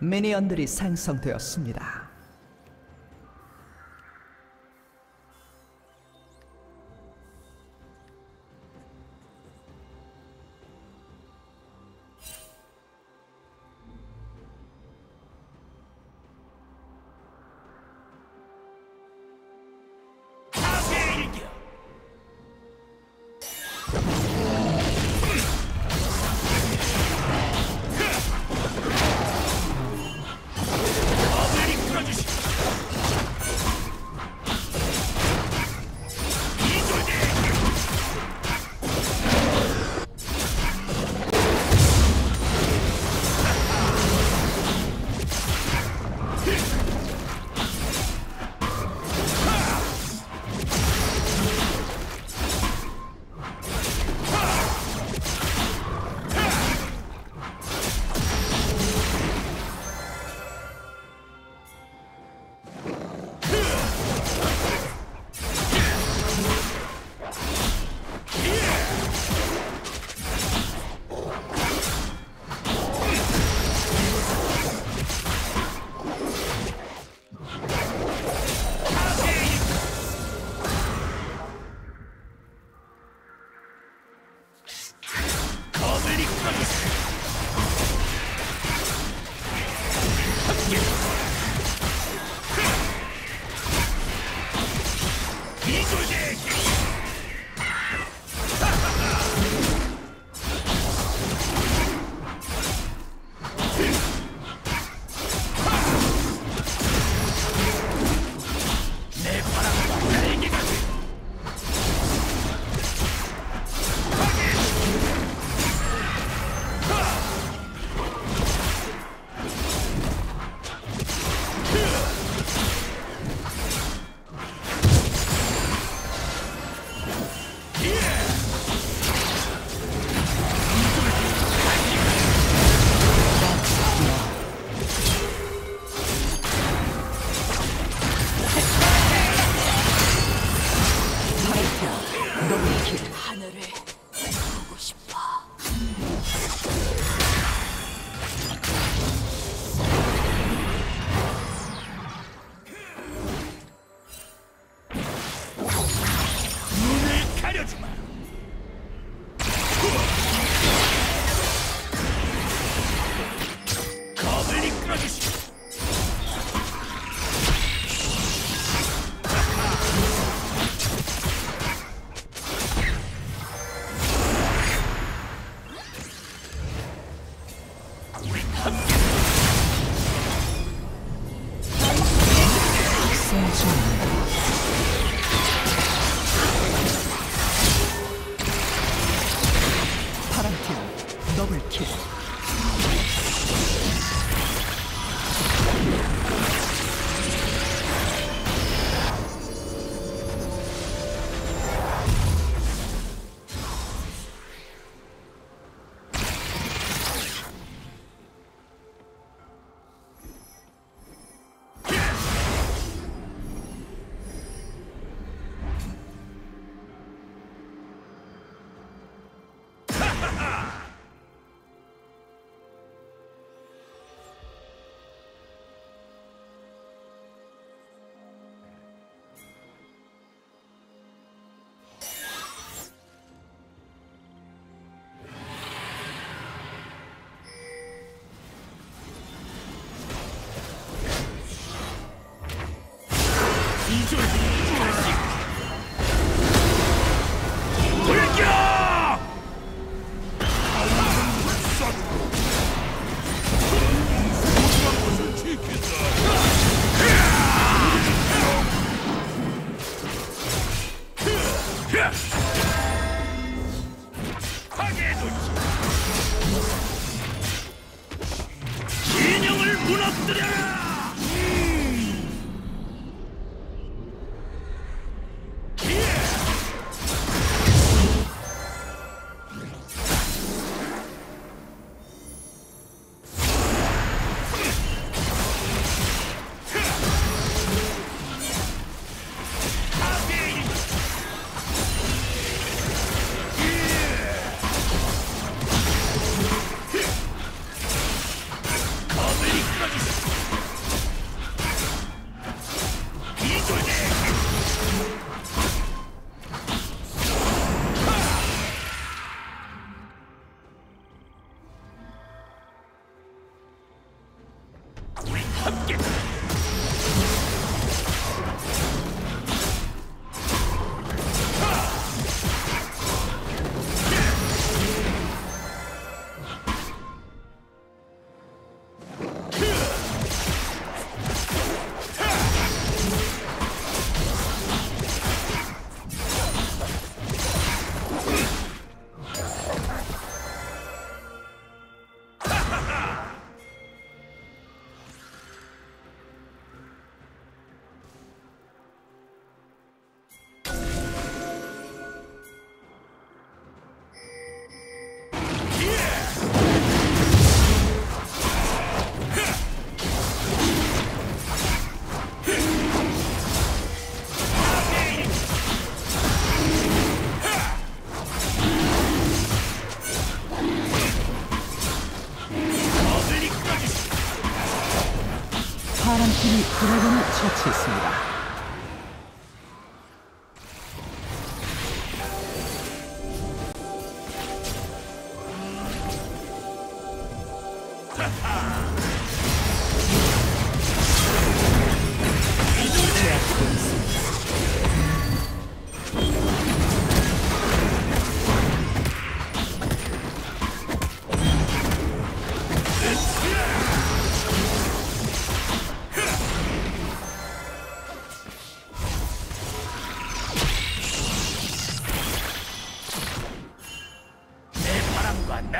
미니언들이 생성되었습니다. Padre.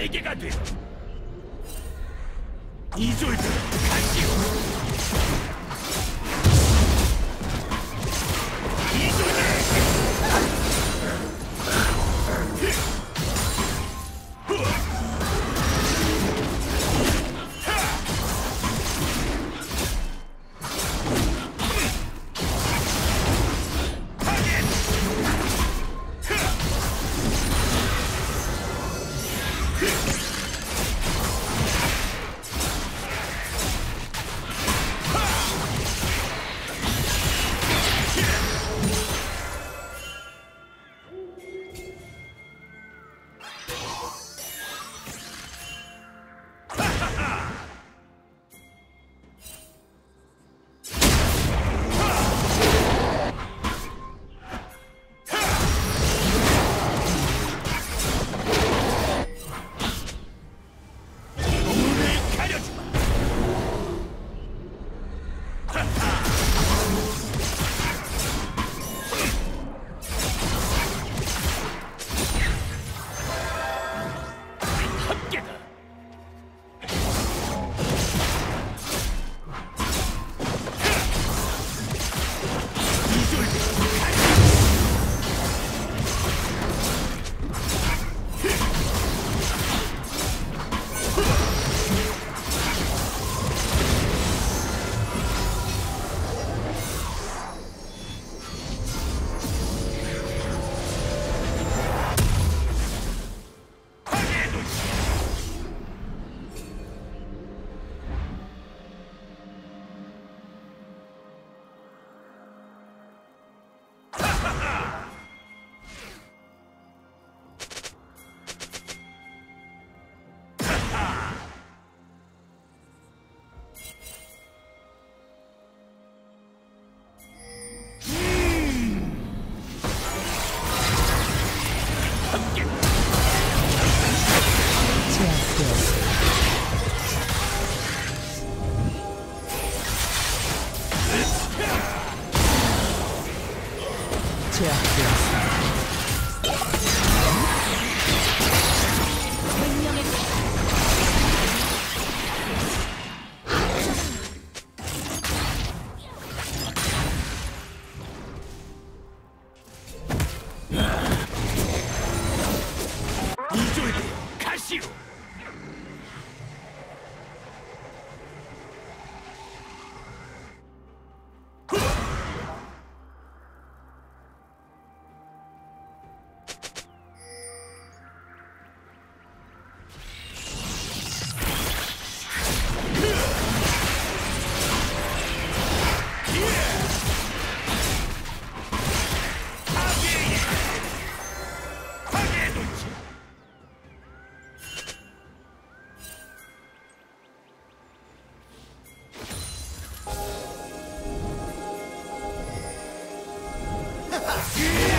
날개가 되어 이졸들 가시오. Yeah!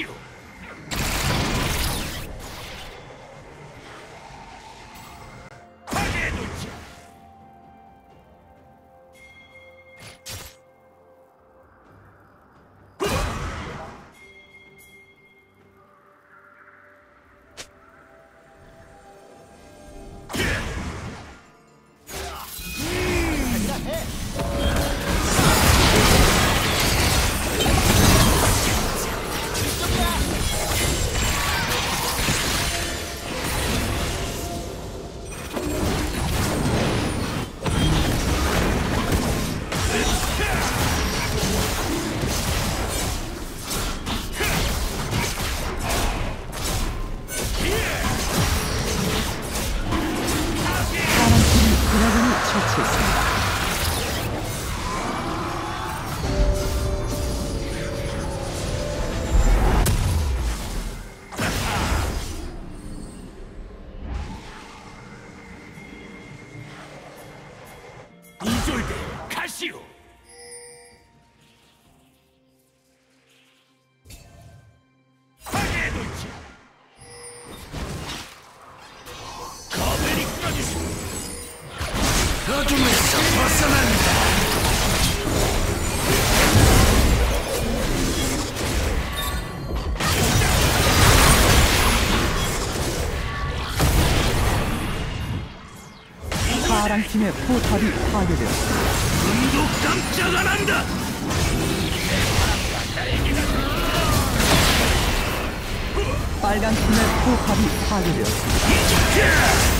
you! 팀의 포탑이 파괴되었습니다. 눈도 깜짝 안 한다. 빨간 팀의 포탑이 파괴되었습니다.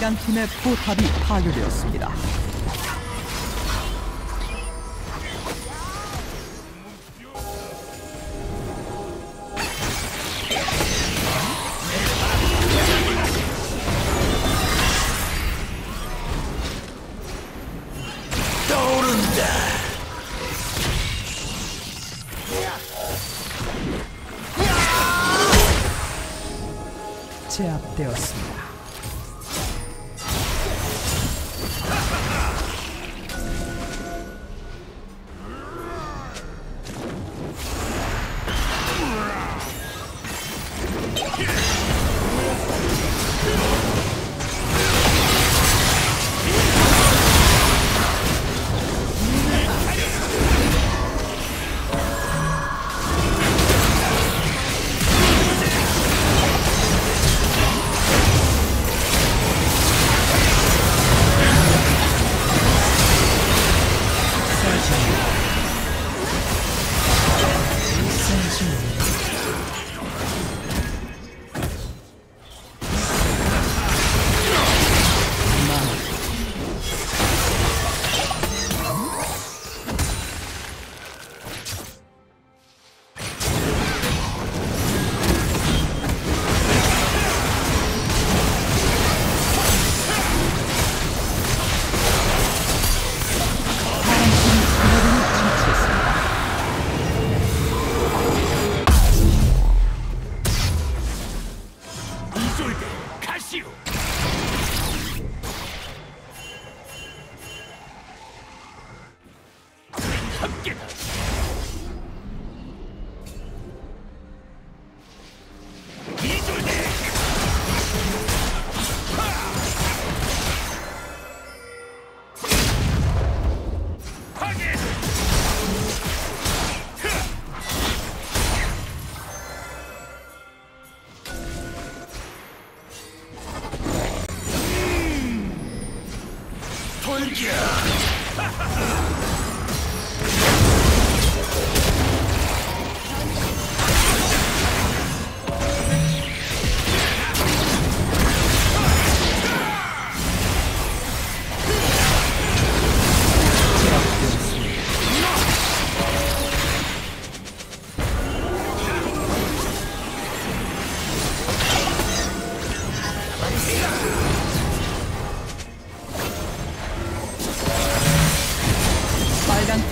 빨간 팀의 포탑이 파괴되었습니다.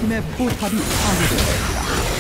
팀의 포탑이 파괴되었습니다.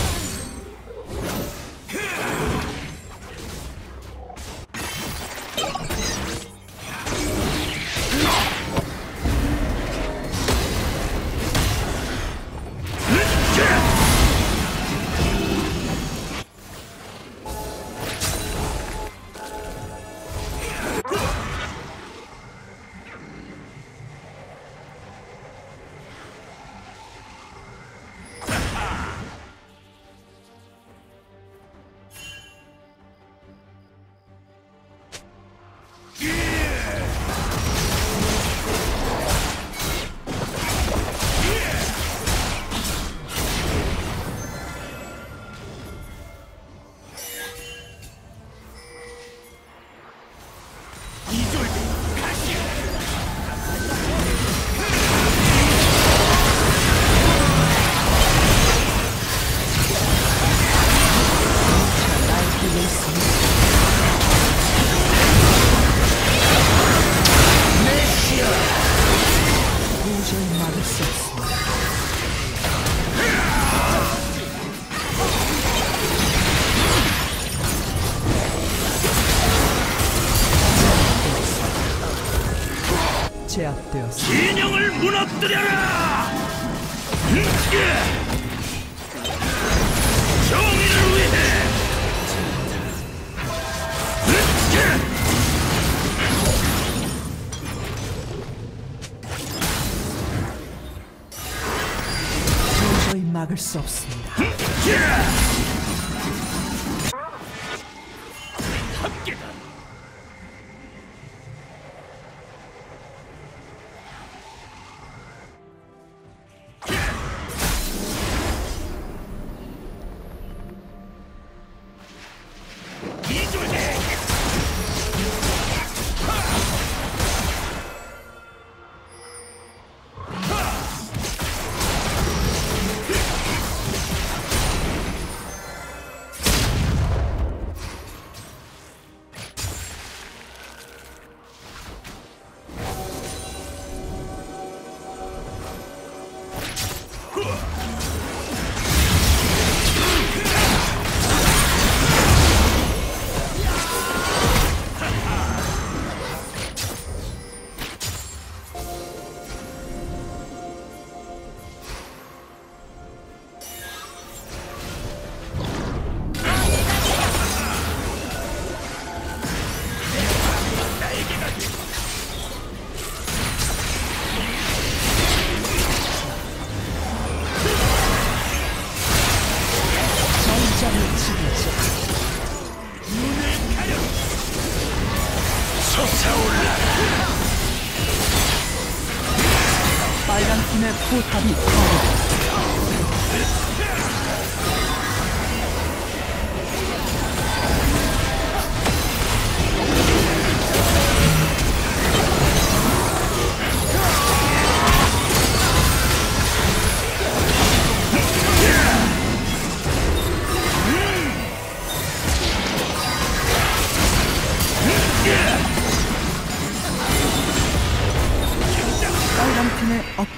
도저히 막을 수 없습니다.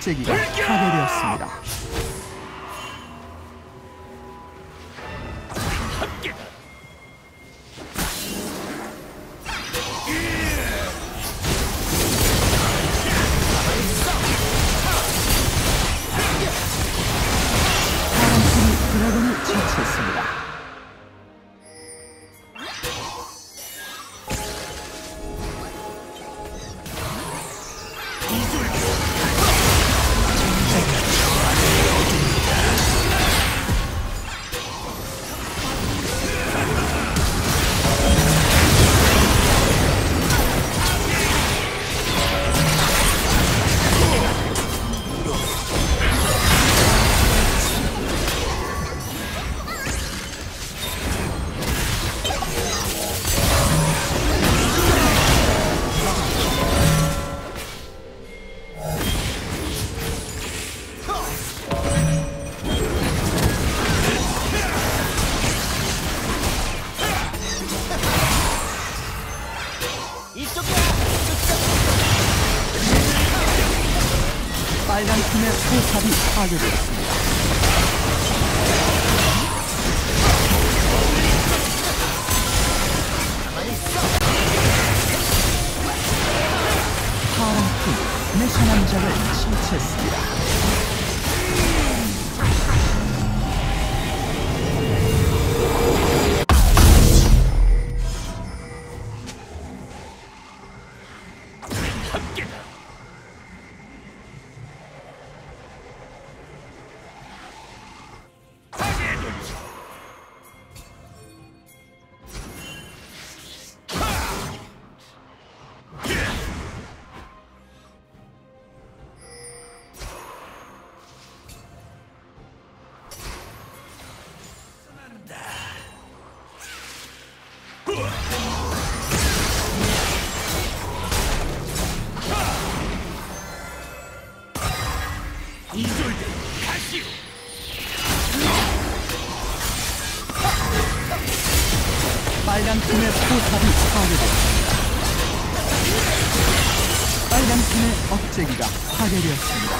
짝재기가 파괴되었습니다. 포탑이 파괴되었습니다. 빨간 팀의 억제기가 파괴되었습니다.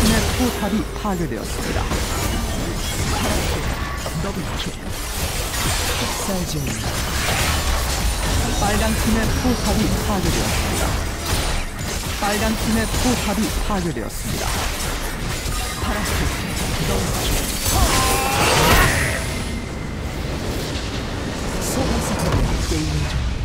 팀의 포탑이 파괴되었습니다. Double kill. 빨간 팀의 포탑이 파괴되었습니다. 빨강 팀의 포탑이 파괴되었습니다. 파란색, 게임 중.